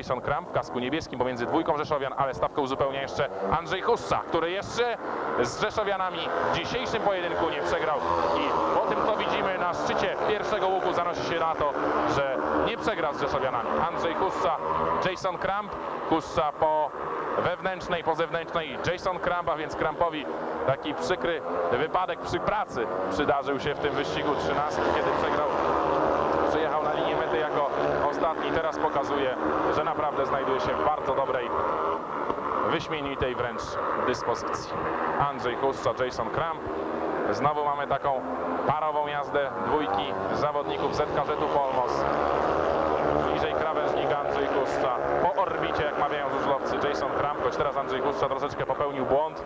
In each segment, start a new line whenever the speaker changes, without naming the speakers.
Jason Kramp w kasku niebieskim pomiędzy dwójką Rzeszowian, ale stawkę uzupełnia jeszcze Andrzej Hussa, który jeszcze z Rzeszowianami w dzisiejszym pojedynku nie przegrał. I po tym co widzimy na szczycie pierwszego łuku zanosi się na to, że nie przegra z Rzeszowianami. Andrzej Hussa, Jason Kramp, Hussa po wewnętrznej, po zewnętrznej Jason Kramp, a więc Krampowi taki przykry wypadek przy pracy przydarzył się w tym wyścigu 13, kiedy przegrał przyjechał na linię mety jako ostatni. Teraz pokazuje, że naprawdę znajduje się w bardzo dobrej, wyśmienitej wręcz dyspozycji. Andrzej Hussa, Jason Kramp. Znowu mamy taką parową jazdę dwójki zawodników ZKZ-u Polmos. Bliżej krawężnika Andrzej Hussa. Po orbicie, jak mawiają żużlowcy, Jason Kramp, choć teraz Andrzej Hussa troszeczkę popełnił błąd.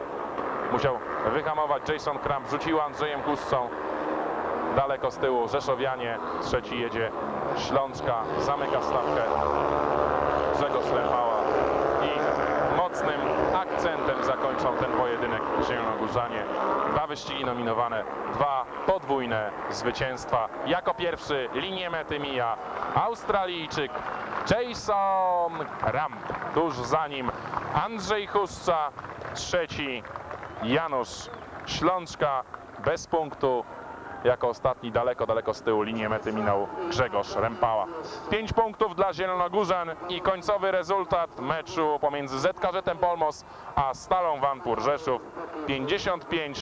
Musiał wyhamować Jason Kramp, rzucił Andrzejem Hussą daleko z tyłu Rzeszowianie, trzeci jedzie Ślączka, zamyka stawkę Grzegorz Rempała i mocnym akcentem zakończą ten pojedynek Zielonogórzanie. Dwa wyścigi nominowane, dwa podwójne zwycięstwa. Jako pierwszy linię mety mija Australijczyk Jason Ramp. Tuż za nim Andrzej Huszcza, trzeci Janusz Ślączka bez punktu. Jako ostatni daleko, daleko z tyłu linię mety minął Grzegorz Rempała. 5 punktów dla Zielonogórzan i końcowy rezultat meczu pomiędzy ZKŻ Polmos a Stalą Wanpur Rzeszów 55